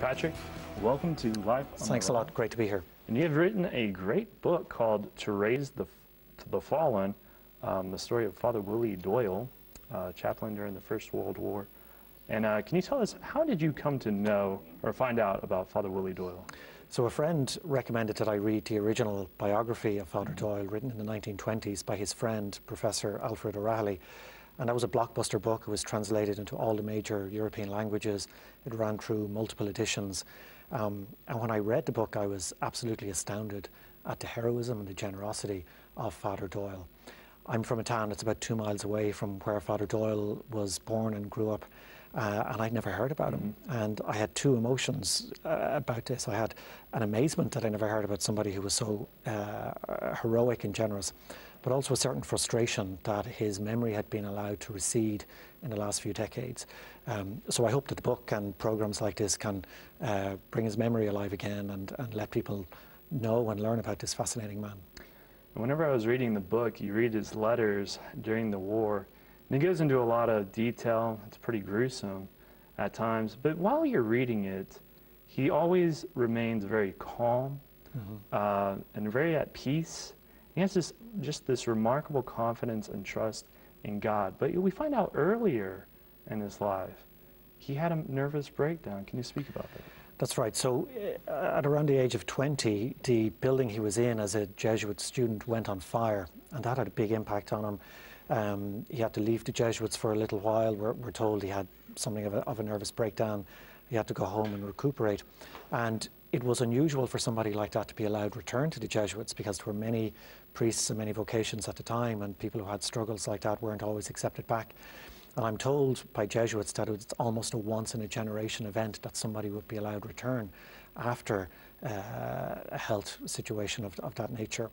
Patrick, welcome to Life on Thanks a lot. Great to be here. And you have written a great book called To Raise the, to the Fallen, um, the story of Father Willie Doyle, uh, chaplain during the First World War. And uh, can you tell us, how did you come to know or find out about Father Willie Doyle? So, a friend recommended that I read the original biography of Father Doyle, written in the 1920s by his friend, Professor Alfred O'Rahilly. And that was a blockbuster book. It was translated into all the major European languages. It ran through multiple editions. Um, and when I read the book, I was absolutely astounded at the heroism and the generosity of Father Doyle. I'm from a town that's about two miles away from where Father Doyle was born and grew up, uh, and I'd never heard about him. And I had two emotions uh, about this. I had an amazement that I never heard about somebody who was so uh, heroic and generous, but also a certain frustration that his memory had been allowed to recede in the last few decades. Um, so I hope that the book and programs like this can uh, bring his memory alive again and, and let people know and learn about this fascinating man. Whenever I was reading the book, you read his letters during the war, and it goes into a lot of detail. It's pretty gruesome at times. But while you're reading it, he always remains very calm uh, and very at peace. He has this, just this remarkable confidence and trust in God. But we find out earlier in his life, he had a nervous breakdown. Can you speak about that? That's right. So, uh, at around the age of 20, the building he was in as a Jesuit student went on fire, and that had a big impact on him. Um, he had to leave the Jesuits for a little while. We're, we're told he had something of a, of a nervous breakdown. He had to go home and recuperate. And it was unusual for somebody like that to be allowed return to the Jesuits because there were many priests and many vocations at the time, and people who had struggles like that weren't always accepted back. And I'm told by Jesuits that it's almost a once in a generation event that somebody would be allowed return after uh, a health situation of, of that nature.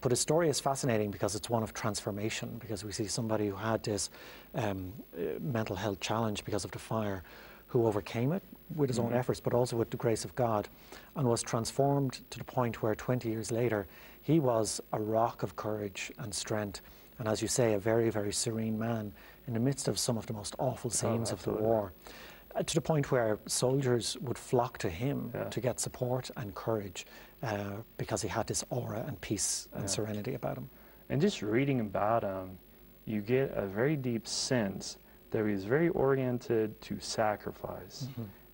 But his story is fascinating because it's one of transformation, because we see somebody who had this um, uh, mental health challenge because of the fire, who overcame it with his own efforts, but also with the grace of God, and was transformed to the point where 20 years later he was a rock of courage and strength. And as you say, a very, very serene man in the midst of some of the most awful scenes of the war. Uh, to the point where soldiers would flock to him Yeah. to get support and courage uh, because he had this aura and peace and Yeah. serenity about him. And just reading about him, you get a very deep sense that he was very oriented to sacrifice.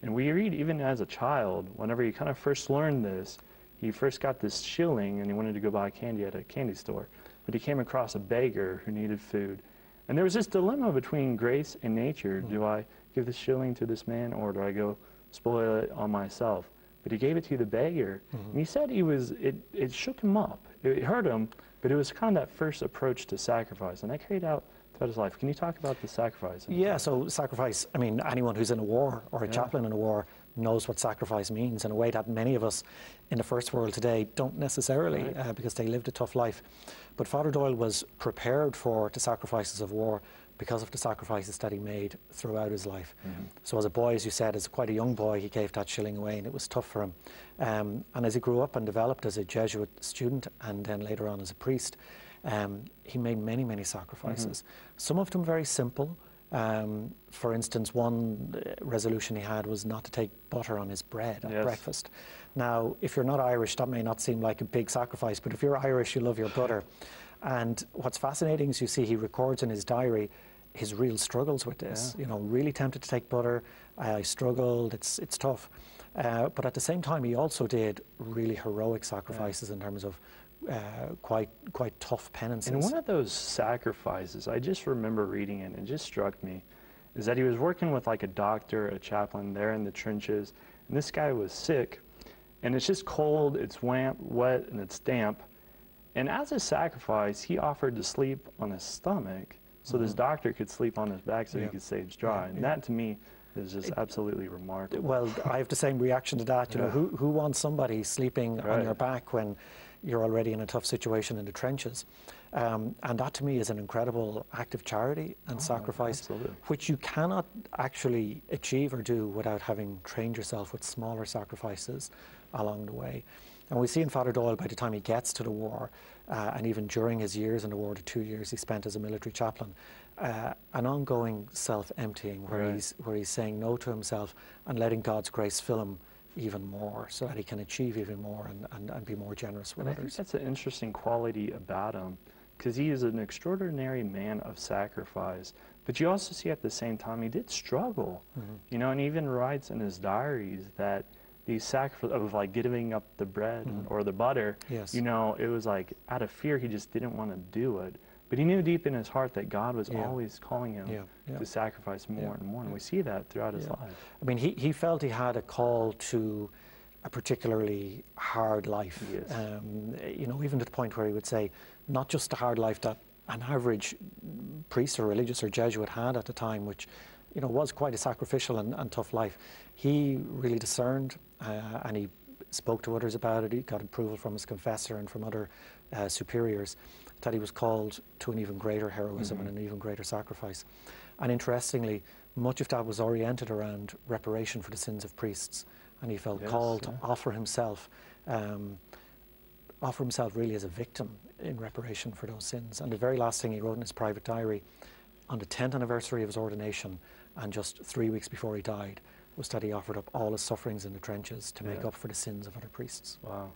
And we read even as a child, whenever he kind of first learned this, he first got this shilling and he wanted to go buy candy at a candy store. But he came across a beggar who needed food. And there was this dilemma between grace and nature. Do I give this shilling to this man or do I go spoil it on myself? But he gave it to the beggar. Mm-hmm. And he said he was, it, it shook him up. It hurt him, but it was kind of that first approach to sacrifice. And that carried out throughout his life. Can you talk about the sacrifice? Yeah, so sacrifice, I mean, anyone who's in a war or a Yeah. chaplain in a war knows what sacrifice means in a way that many of us in the first world today don't necessarily Right. uh, because they lived a tough life. But Father Doyle was prepared for the sacrifices of war because of the sacrifices that he made throughout his life. Mm-hmm. So, as a boy, as you said, as quite a young boy, he gave that shilling away and it was tough for him. Um, and as he grew up and developed as a Jesuit student and then later on as a priest, um, he made many, many sacrifices. Some of them very simple. Um, for instance, one resolution he had was not to take butter on his bread at Yes. breakfast. Now, if you're not Irish, that may not seem like a big sacrifice, but if you're Irish, you love your butter. And what's fascinating is you see he records in his diary his real struggles with this. Yeah. You know, really tempted to take butter. I struggled. It's it's tough. Uh, but at the same time, he also did really heroic sacrifices in terms of uh, quite quite tough penances. And one of those sacrifices, I just remember reading it, and it just struck me, is that he was working with like a doctor, a chaplain there in the trenches, and this guy was sick, and it's just cold, it's wet, wet, and it's damp. And as a sacrifice, he offered to sleep on his stomach so this doctor could sleep on his back so he Mm-hmm. Yeah. could stay dry. Yeah, And yeah. that to me is just absolutely remarkable. Well, I have the same reaction to that. You know, who who wants somebody sleeping on Right. your back when you're already in a tough situation in the trenches? Um, and that to me is an incredible act of charity and sacrifice, Oh, absolutely. which you cannot actually achieve or do without having trained yourself with smaller sacrifices along the way. And we see in Father Doyle by the time he gets to the war, uh, and even during his years in the war, the two years he spent as a military chaplain, uh, an ongoing self-emptying where Right. he's where he's saying no to himself and letting God's grace fill him even more so that he can achieve even more and, and, and be more generous with and I think others. that's an interesting quality about him because he is an extraordinary man of sacrifice. But you also see at the same time he did struggle, Mhm. you know, and even writes in his diaries that these sacrifices of like giving up the bread Mhm. or the butter, Yes. you know, it was like out of fear he just didn't want to do it. But he knew deep in his heart that God was Yeah. always calling him Yeah, yeah. to sacrifice more and more. And we see that throughout his life. I mean, he, he felt he had a call to a particularly hard life. Yes. Um, you know, even to the point where he would say, not just a hard life that an average priest or religious or Jesuit had at the time, which, you know, was quite a sacrificial and, and tough life. He really discerned uh, and he spoke to others about it. He got approval from his confessor and from other uh, superiors that he was called to an even greater heroism Mhm. and an even greater sacrifice. And interestingly, much of that was oriented around reparation for the sins of priests. And he felt Yes, called yeah. to offer himself, um, offer himself really as a victim in reparation for those sins. And the very last thing he wrote in his private diary, on the 10th anniversary of his ordination, and just three weeks before he died, was that he offered up all his sufferings in the trenches to make up for the sins of other priests. Wow.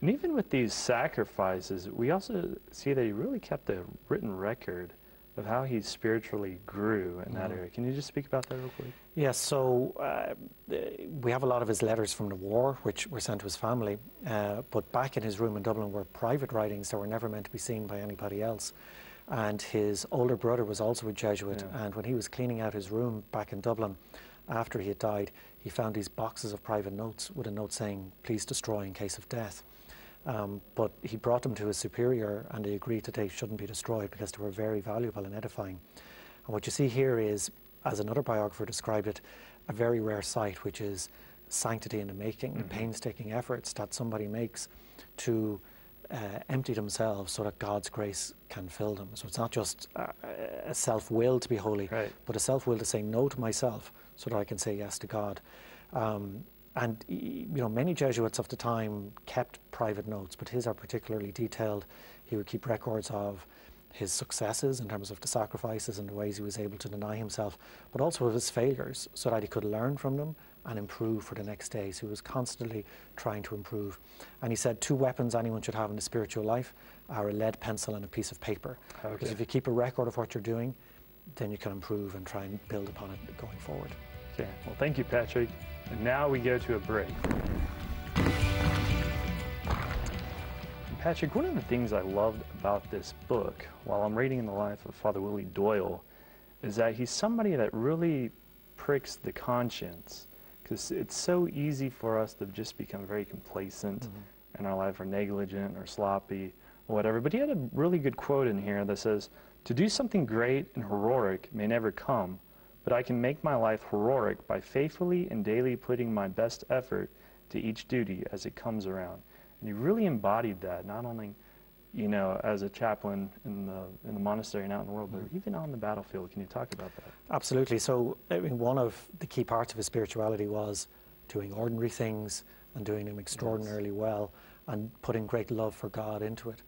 And even with these sacrifices, we also see that he really kept a written record of how he spiritually grew in that Mhm. area. Can you just speak about that real quick? Yes, so uh, we have a lot of his letters from the war, which were sent to his family, uh, but back in his room in Dublin were private writings that were never meant to be seen by anybody else. And his older brother was also a Jesuit, Yeah. and when he was cleaning out his room back in Dublin after he had died, he found these boxes of private notes with a note saying, please destroy in case of death. Um, but he brought them to his superior and they agreed that they shouldn't be destroyed because they were very valuable and edifying. And what you see here is, as another biographer described it, a very rare sight, which is sanctity in the making, the Mhm. painstaking efforts that somebody makes to uh, empty themselves so that God's grace can fill them. So it's not just a, a self will to be holy, Right. but a self will to say no to myself so that I can say yes to God. Um, and you know, many Jesuits of the time kept private notes, but his are particularly detailed. He would keep records of his successes in terms of the sacrifices and the ways he was able to deny himself, but also of his failures, so that he could learn from them and improve for the next day. So he was constantly trying to improve. And he said two weapons anyone should have in the spiritual life are a lead pencil and a piece of paper. Because if you keep a record of what you're doing, then you can improve and try and build upon it going forward. Okay. Well, thank you, Patrick. And now we go to a break. Patrick, one of the things I loved about this book while I'm reading in the life of Father Willie Doyle is that he's somebody that really pricks the conscience because it's so easy for us to just become very complacent mm-hmm. in our life or negligent or sloppy or whatever. But he had a really good quote in here that says, To do something great and heroic may never come, but I can make my life heroic by faithfully and daily putting my best effort to each duty as it comes around. And he really embodied that, not only, you know, as a chaplain in the in the monastery and out in the world, but mm-hmm. even on the battlefield. Can you talk about that? Absolutely. So, I mean, one of the key parts of his spirituality was doing ordinary things and doing them extraordinarily well and putting great love for God into it.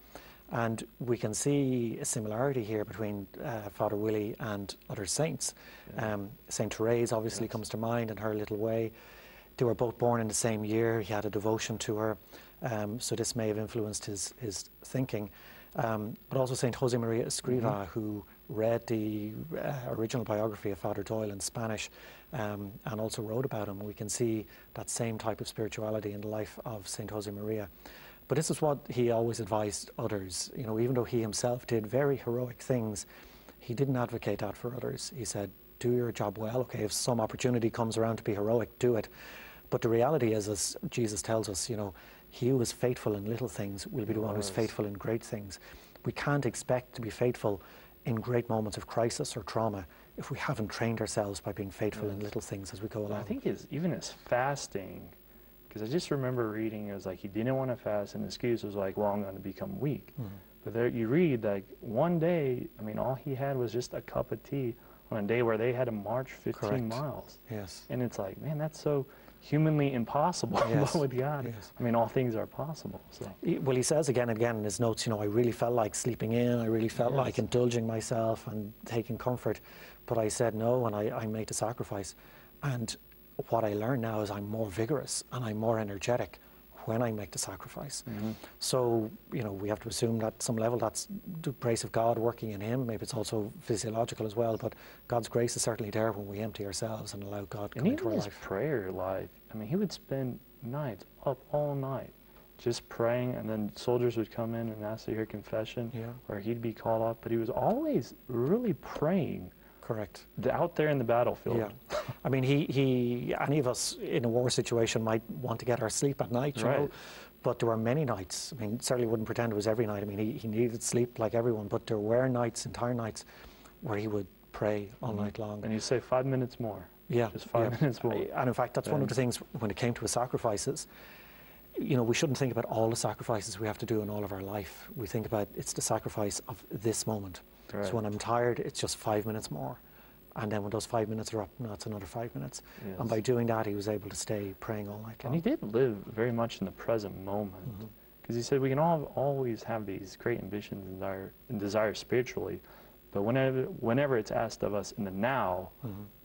And we can see a similarity here between uh, Father Willie and other saints. Yeah. Um, Saint Therese obviously Yes. comes to mind in her little way. They were both born in the same year. He had a devotion to her, um, so this may have influenced his, his thinking. Um, but also Saint Jose Maria Escriva, who read the uh, original biography of Father Doyle in Spanish um, and also wrote about him. We can see that same type of spirituality in the life of Saint Jose Maria. But this is what he always advised others. You know, even though he himself did very heroic things, he didn't advocate that for others. He said, "Do your job well. Okay, if some opportunity comes around to be heroic, do it." But the reality is, as Jesus tells us, you know, he who is faithful in little things will be the one who's faithful in great things. We can't expect to be faithful in great moments of crisis or trauma if we haven't trained ourselves by being faithful in little things as we go along. I think even his fasting, because I just remember reading it was like he didn't want to fast, and the excuse was like, well, I'm going to become weak. Mhm. But there you read like one day, I mean, all he had was just a cup of tea on a day where they had to march 15 Correct. miles, Yes. and it's like, man, that's so humanly impossible. Yes. but with God, Yes. I mean, all things are possible. So He- Well, he says again and again in his notes, you know, I really felt like sleeping in, I really felt like indulging myself and taking comfort, but I said no and I, I made a sacrifice. And what I learn now is I'm more vigorous and I'm more energetic when I make the sacrifice. Mm-hmm. So, you know, we have to assume that some level that's the grace of God working in him. Maybe it's also physiological as well, but God's grace is certainly there when we empty ourselves and allow God to come into our his life. prayer life, I mean, he would spend nights up all night just praying, and then soldiers would come in and ask to hear confession, Yeah. or he'd be called up. But he was always really praying Correct. the- out there in the battlefield. Yeah. I mean, he, he, any of us in a war situation might want to get our sleep at night, you know. Right. But there were many nights. I mean, certainly wouldn't pretend it was every night. I mean, he, he needed sleep like everyone, but there were nights, entire nights, where he would pray all mm-hmm. night long. And you say five minutes more. Yeah, Just five yeah. minutes more. And in fact, that's one of the things when it came to his sacrifices. You know, we shouldn't think about all the sacrifices we have to do in all of our life. We think about it's the sacrifice of this moment. Right. So when I'm tired, it's just five minutes more. And then when those five minutes are up, now it's another five minutes. Yes. And by doing that, he was able to stay praying all night And he did live very much in the present moment. Mm-hmm. Because he said we can all always have these great ambitions and desire, and desires spiritually, but whenever, whenever it's asked of us in the now,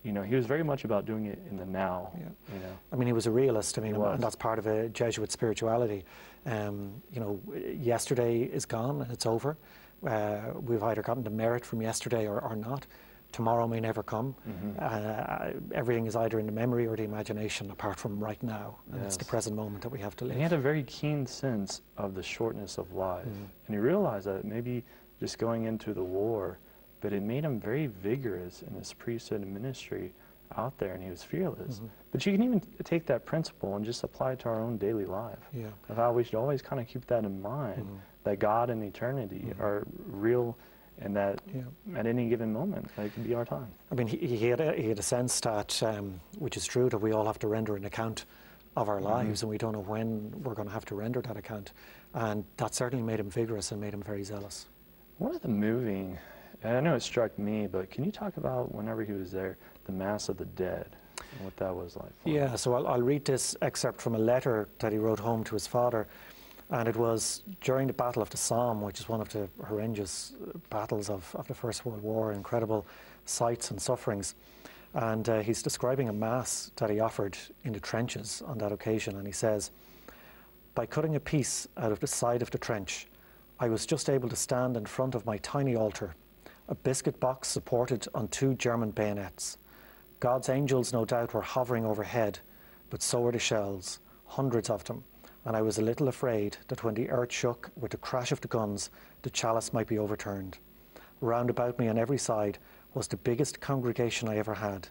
you know, he was very much about doing it in the now. Mm-hmm. Yeah. You know, I mean, he was a realist. I mean, and that's part of a Jesuit spirituality. Um, you know, yesterday is gone it's over. Uh, we've either gotten the merit from yesterday or, or not. Tomorrow may never come. Mm-hmm. Uh, everything is either in the memory or the imagination, apart from right now. And it's the present moment that we have to And live. he had a very keen sense of the shortness of life. And he realized that maybe just going into the war, but it made him very vigorous in his priesthood and ministry out there, and he was fearless. Mm-hmm. But you can even take that principle and just apply it to our own daily life. Yeah. Of how we should always kind of keep that in mind mm-hmm. that God and eternity mm-hmm. are real and that Yeah. at any given moment, that it can be our time. I mean, he, he, had a, he had a sense that, um, which is true, that we all have to render an account of our lives, and we don't know when we're going to have to render that account. And that certainly made him vigorous and made him very zealous. One of the moving, I know it struck me, but can you talk about whenever he was there, the Mass of the Dead, and what that was like? Yeah, so I'll, I'll read this excerpt from a letter that he wrote home to his father. And it was during the Battle of the Somme, which is one of the horrendous battles of, of the First World War, incredible sights and sufferings. And uh, he's describing a mass that he offered in the trenches on that occasion. And he says, By cutting a piece out of the side of the trench, I was just able to stand in front of my tiny altar, a biscuit box supported on two German bayonets. God's angels, no doubt, were hovering overhead, but so were the shells, hundreds of them, and I was a little afraid that when the earth shook with the crash of the guns, the chalice might be overturned. Round about me on every side was the biggest congregation I ever had.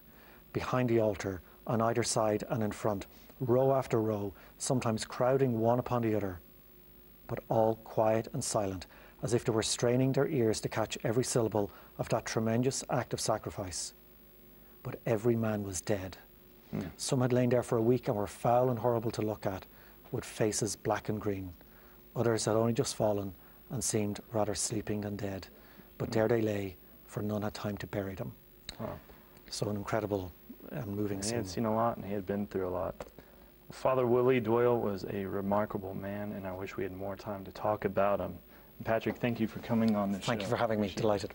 Behind the altar, on either side and in front, row after row, sometimes crowding one upon the other, but all quiet and silent, as if they were straining their ears to catch every syllable of that tremendous act of sacrifice. But every man was dead. Hmm. Some had lain there for a week and were foul and horrible to look at, with faces black and green. Others had only just fallen and seemed rather sleeping than dead. But there they lay, for none had time to bury them. Wow. So an incredible and moving And he scene. had seen a lot and he had been through a lot. Father Willie Doyle was a remarkable man, and I wish we had more time to talk about him. Patrick, thank you for coming on this Thank you for having me. Delighted.